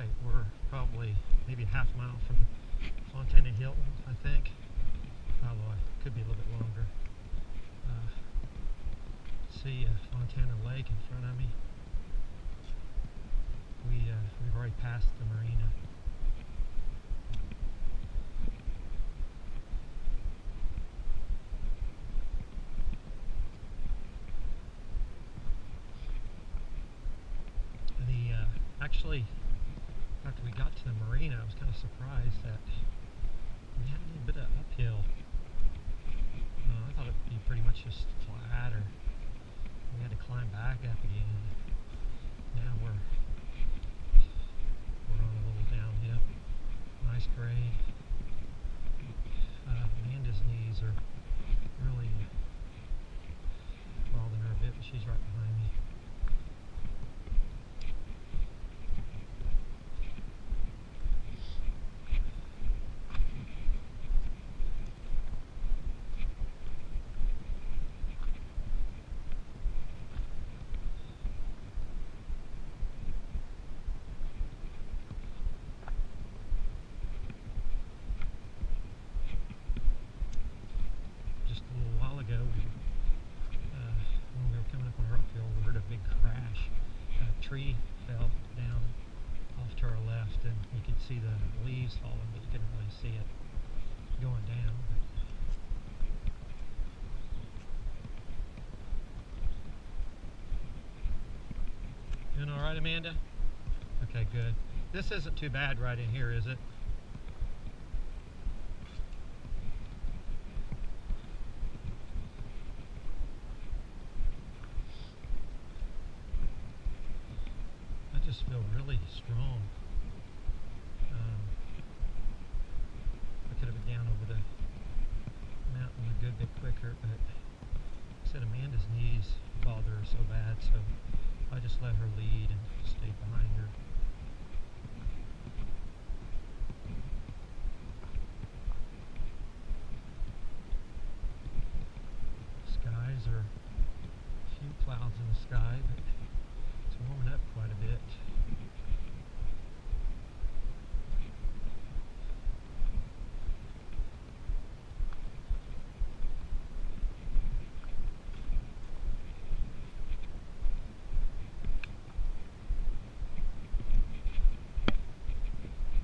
right. We're probably maybe a half mile from Fontana Hilton, I think. Although it could be a little bit longer. Uh, see uh, Fontana Lake in front of me. We, uh, we've already passed the marina. The, uh, actually, after we got to the marina, I was kind of surprised that we had a little bit of uphill. Uh, I thought it'd be pretty much just flat, or we had to climb back up again. Now we're we're on a little downhill, nice grade. Uh, Amanda's knees are really bothering her a bit, but she's right behind me. just a little while ago, we, uh, when we were coming up on our uphill, we heard a big crash. A tree fell down off to our left, and you could see the leaves falling, but you couldn't really see it going down. Doing all right, Amanda? Okay, good. This isn't too bad right in here, is it? I just feel really strong. Um, I could have been down over the mountain a good bit quicker, but I said Amanda's knees bother her so bad, so I just let her lead and stayed behind her. Skies are few clouds in the sky, but it's warming up quite a bit.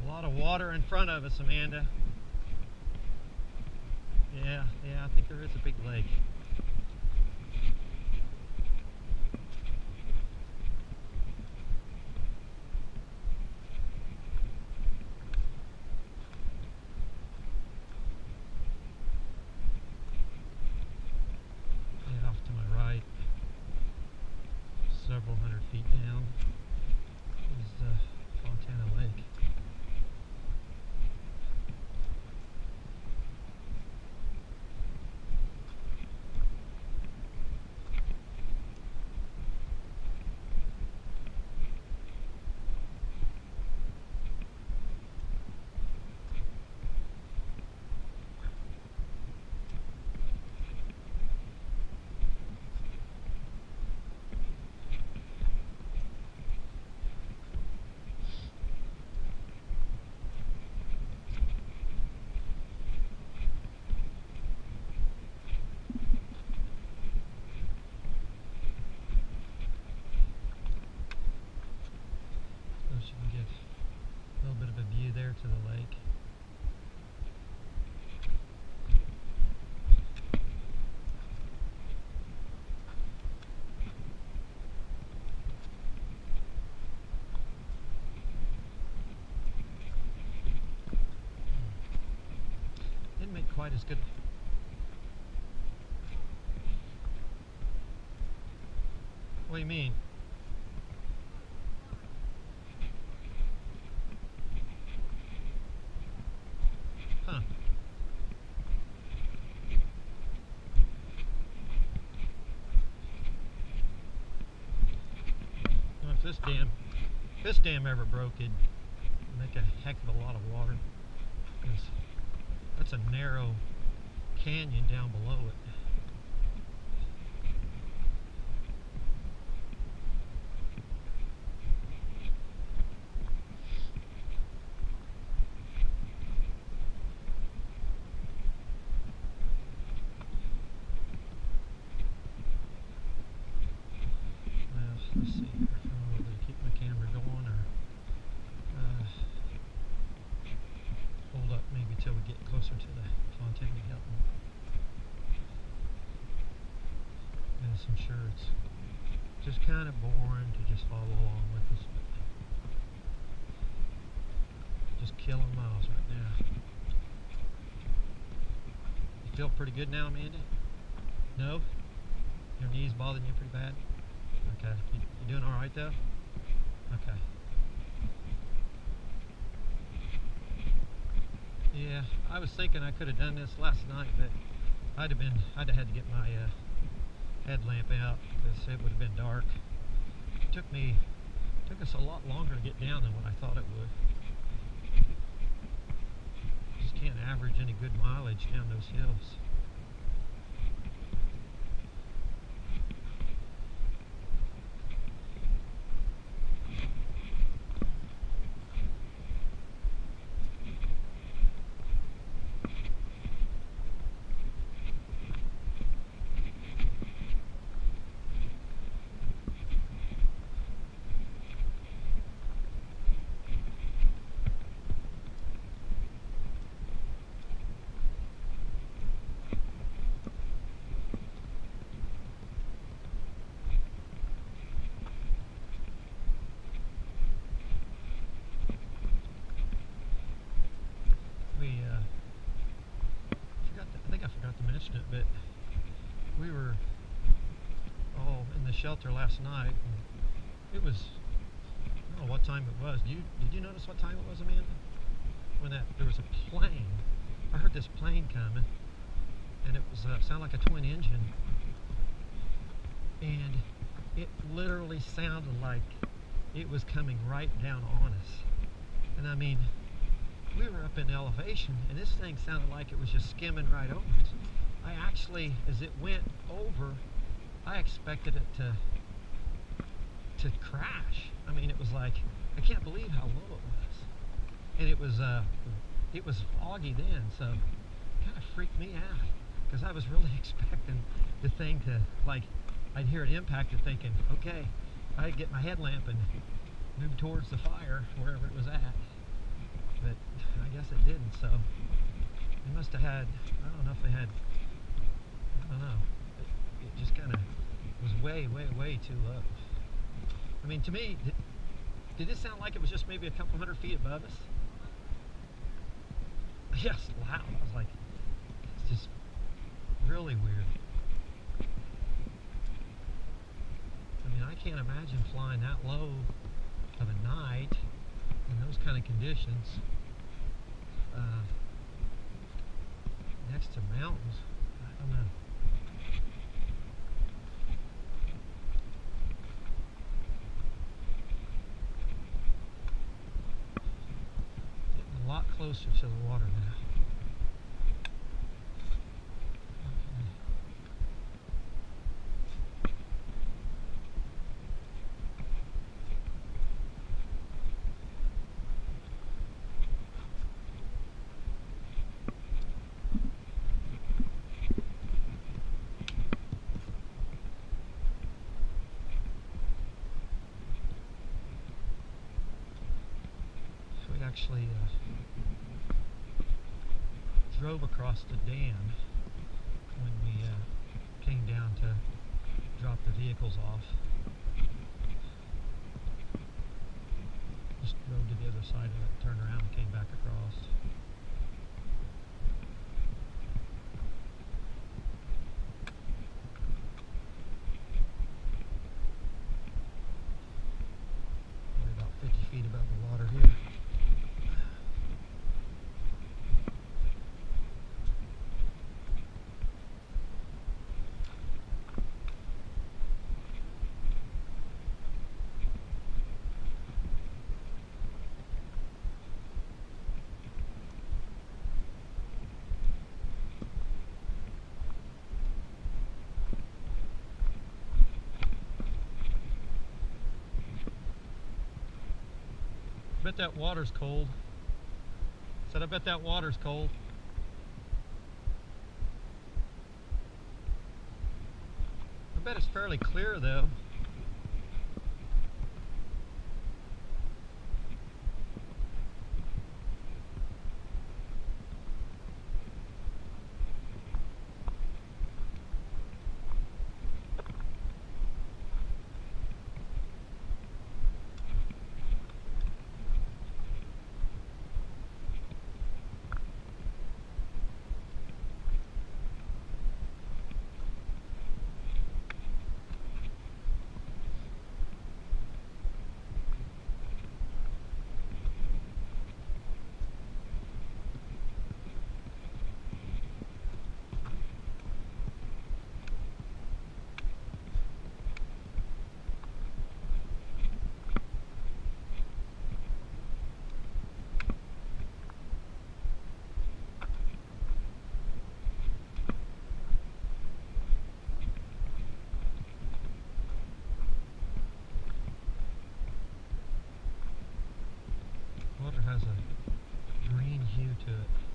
A lot of water in front of us, Amanda. Yeah, yeah, I think there is a big lake. Yeah, off to my right, several hundred feet down, is uh, Fontana Lake. So you can get a little bit of a view there to the lake. Hmm. Didn't make quite as good. What do you mean? This dam, if this dam ever broke, it'd make a heck of a lot of water. that's a narrow canyon down below it. I'm sure it's just kind of boring to just follow along with. But just killing miles right now. You feel pretty good now, Amanda? No? Your knees bothering you pretty bad? Okay. You, you doing all right though? Okay. Yeah, I was thinking I could have done this last night, but I'd have been, I'd have had to get my uh, headlamp out because it would have been dark. It took me, took us a lot longer to get down than what I thought it would. Just can't average any good mileage down those hills. we uh, forgot to, I think I forgot to mention it, but we were all in the shelter last night. It was I don't know what time it was. Did you did you notice what time it was, Amanda? When that there was a plane. I heard this plane coming, and it was uh, sounded like a twin engine, and it literally sounded like it was coming right down on us. And I mean, we were up in elevation and this thing sounded like it was just skimming right over us. I actually, as it went over, I expected it to to crash. I mean, it was like I can't believe how low it was, and it was uh, it was foggy then, so kind of freaked me out because I was really expecting the thing to like I'd hear it impact and thinking, okay, I'd get my headlamp and move towards the fire wherever it was at but I guess it didn't. So they must have had. I don't know if they had. I don't know. It, it just kind of was way, way, way too low. I mean, to me, did, did it sound like it was just maybe a couple hundred feet above us? Yes, loud. I was like, it's just really weird. I mean, I can't imagine flying that low of a night in those kind of conditions uh, next to mountains. I don't know. Getting a lot closer to the water now. Actually uh, drove across the dam when we uh, came down to drop the vehicles off. Just drove to the other side of it, turned around, and came back across. We're about 50 feet above the water here. Bet that water's cold. Said I bet that water's cold. I bet it's fairly clear though. Has a green hue to it.